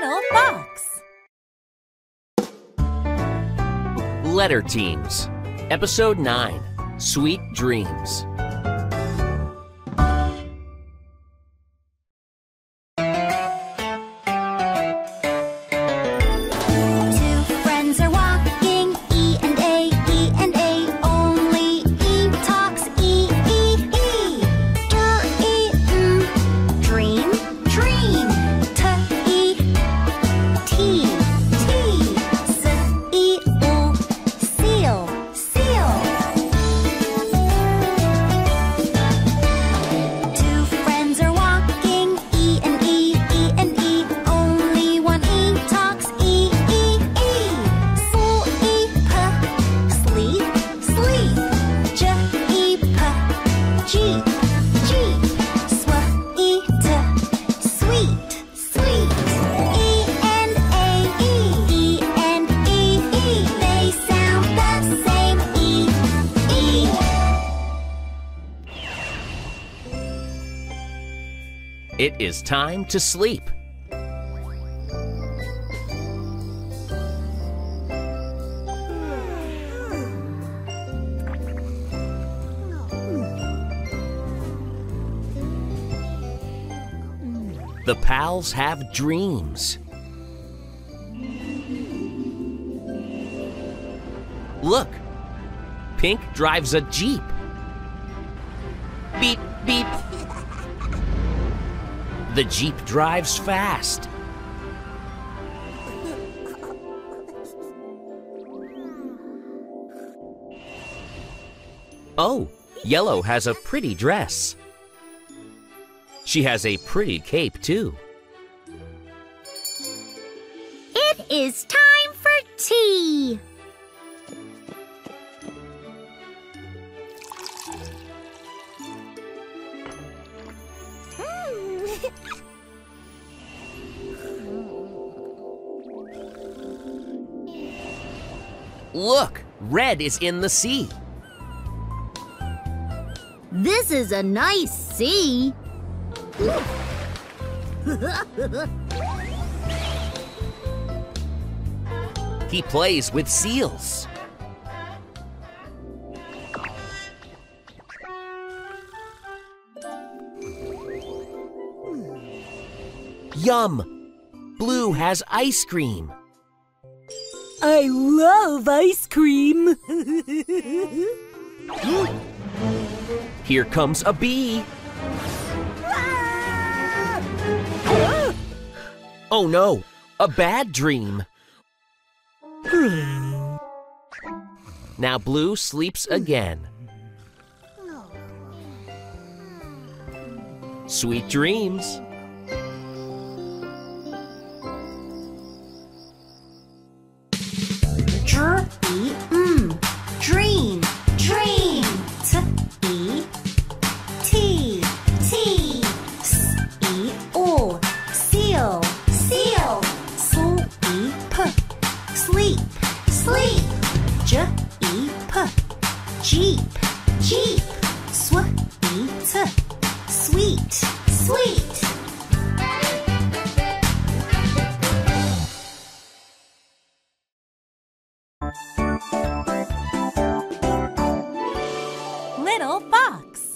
little fox. Letter Teams, Episode 9 Sweet Dreams. It is time to sleep. The pals have dreams. Look, Pink drives a Jeep. Beep, beep. The Jeep drives fast. Oh, Yellow has a pretty dress. She has a pretty cape, too. It is time for tea. Look, Red is in the sea. This is a nice sea. He plays with seals. Yum! Blue has ice cream. I love ice cream. Here comes a bee. Ah! Oh no, a bad dream. Now Blue sleeps again. Sweet dreams. sw, e, t. Sweet. Sweet. Little Fox